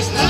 Just